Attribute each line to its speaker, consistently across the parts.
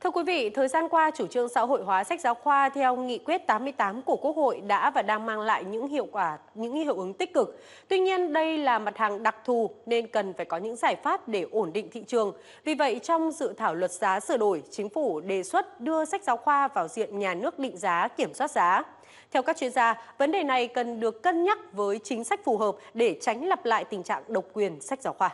Speaker 1: Thưa quý vị, thời gian qua, chủ trương xã hội hóa sách giáo khoa theo nghị quyết 88 của Quốc hội đã và đang mang lại những hiệu quả, những hiệu ứng tích cực. Tuy nhiên, đây là mặt hàng đặc thù nên cần phải có những giải pháp để ổn định thị trường. Vì vậy, trong dự thảo luật giá sửa đổi, chính phủ đề xuất đưa sách giáo khoa vào diện nhà nước định giá, kiểm soát giá. Theo các chuyên gia, vấn đề này cần được cân nhắc với chính sách phù hợp để tránh lặp lại tình trạng độc quyền sách giáo khoa.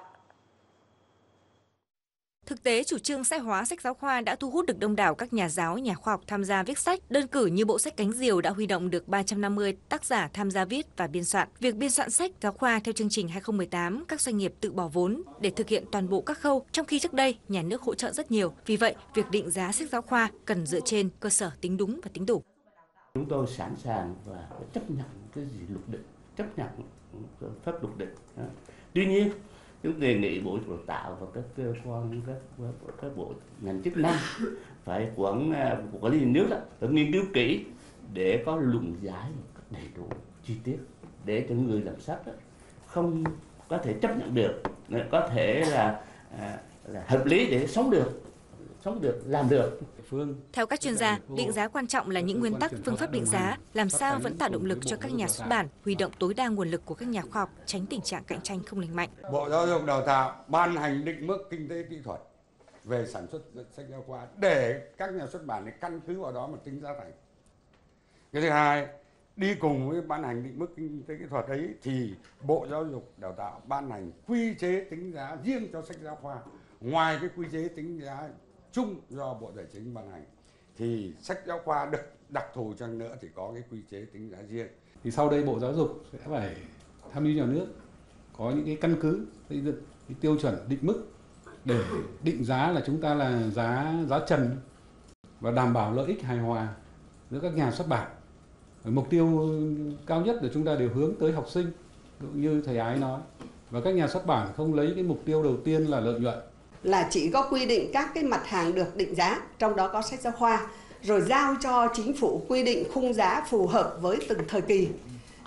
Speaker 2: Thực tế, chủ trương sách hóa sách giáo khoa đã thu hút được đông đảo các nhà giáo, nhà khoa học tham gia viết sách. Đơn cử như bộ sách Cánh Diều đã huy động được 350 tác giả tham gia viết và biên soạn. Việc biên soạn sách giáo khoa theo chương trình 2018, các doanh nghiệp tự bỏ vốn để thực hiện toàn bộ các khâu, trong khi trước đây nhà nước hỗ trợ rất nhiều. Vì vậy, việc định giá sách giáo khoa cần dựa trên cơ sở tính đúng và tính đủ.
Speaker 3: Chúng tôi sẵn sàng và chấp nhận cái gì luật định, chấp nhận pháp luật định. Tuy nhiên, chúng đề nghị bộ đào tạo và các cơ quan các các bộ ngành chức năng phải quản à, quản lý nước đó phải nghiên cứu kỹ để có luận giải một cách đầy đủ chi tiết để cho người làm sách đó không có thể chấp nhận được có thể là, à, là hợp lý để sống được sống được làm được
Speaker 2: phương. Theo các chuyên gia, định giá quan trọng là những nguyên tắc phương pháp định giá, làm sao vẫn tạo động lực cho các nhà xuất bản huy động tối đa nguồn lực của các nhà khoa học, tránh tình trạng cạnh tranh không lành mạnh.
Speaker 4: Bộ Giáo dục Đào tạo ban hành định mức kinh tế kỹ thuật về sản xuất sách giáo khoa để các nhà xuất bản này căn cứ vào đó mà tính giá thành. Cái thứ hai, đi cùng với ban hành định mức kinh tế kỹ thuật ấy thì Bộ Giáo dục Đào tạo ban hành quy chế tính giá riêng cho sách giáo khoa. Ngoài cái quy chế tính giá chung do Bộ Tài chính ban hành thì sách giáo khoa được đặc thù chăng nữa thì có cái quy chế tính giá riêng.
Speaker 5: Thì sau đây Bộ Giáo dục sẽ phải tham mưu nhà nước có những cái căn cứ xây dựng cái tiêu chuẩn định mức để định giá là chúng ta là giá giá trần và đảm bảo lợi ích hài hòa giữa các nhà xuất bản. Mục tiêu cao nhất là chúng ta đều hướng tới học sinh, như thầy Ái nói. Và các nhà xuất bản không lấy cái mục tiêu đầu tiên là lợi nhuận
Speaker 6: là chỉ có quy định các cái mặt hàng được định giá, trong đó có sách giáo khoa, rồi giao cho chính phủ quy định khung giá phù hợp với từng thời kỳ.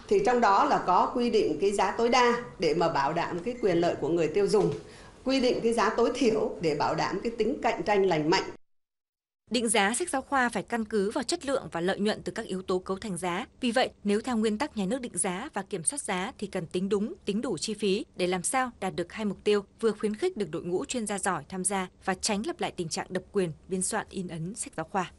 Speaker 6: Thì trong đó là có quy định cái giá tối đa để mà bảo đảm cái quyền lợi của người tiêu dùng, quy định cái giá tối thiểu để bảo đảm cái tính cạnh tranh lành mạnh
Speaker 2: Định giá sách giáo khoa phải căn cứ vào chất lượng và lợi nhuận từ các yếu tố cấu thành giá. Vì vậy, nếu theo nguyên tắc nhà nước định giá và kiểm soát giá thì cần tính đúng, tính đủ chi phí để làm sao đạt được hai mục tiêu, vừa khuyến khích được đội ngũ chuyên gia giỏi tham gia và tránh lặp lại tình trạng độc quyền biên soạn in ấn sách giáo khoa.